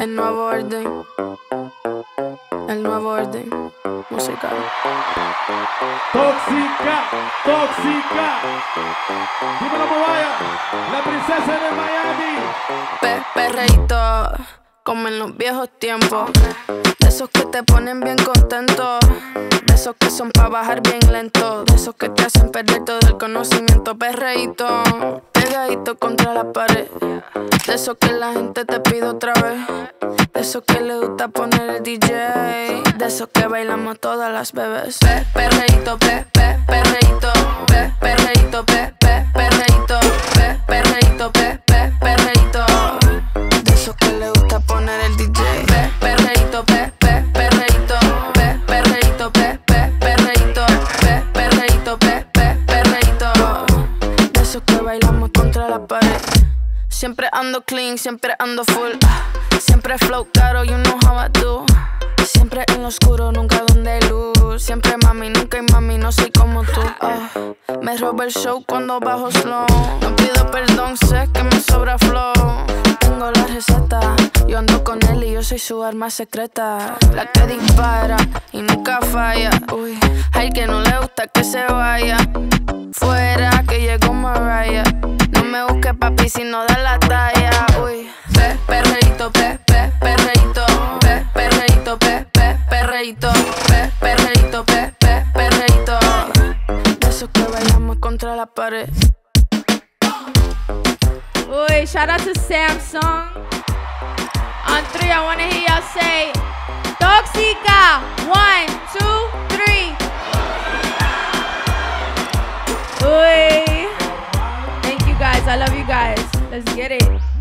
El nuevo orden. El nuevo orden musical. Tóxica, tóxica. Dímelo, Mobaya, la princesa de Miami. Pe perreíto, como en los viejos tiempos. De esos que te ponen bien contento. De esos que son para bajar bien lento. De esos que te hacen perder todo el conocimiento. Perreíto, pegadito contra la pared. De esos que la gente te pide otra vez. De esos que le gusta poner el DJ. De esos que bailamos todas las bebés. Pe perreíto, pe, pe, perreíto, pe, perreíto, Que bailamos contra la pared. Siempre ando clean, siempre ando full. Siempre flow caro, you know how I do. Siempre en lo oscuro, nunca donde hay luz. Siempre mami, nunca hay mami, no soy como tú. ah. Me roba el show cuando bajo slow. No pido perdón, sé que me sobra flow. Tengo la receta, yo ando con él y yo soy su arma secreta. La que dispara y nunca falla. Uy, al que no le gusta que se vaya. Si no da la talla. Uy, pe, perreíto, pe, pe, perreíto, pe, perreíto, pe, pe, perreíto, pe, perreíto, pe, pe, perreíto. De esos que bailamos contra la pared. Uy, shout out to Samsung. On three, I want to hear y'all say, Toxica. One, I love you guys. Let's get it.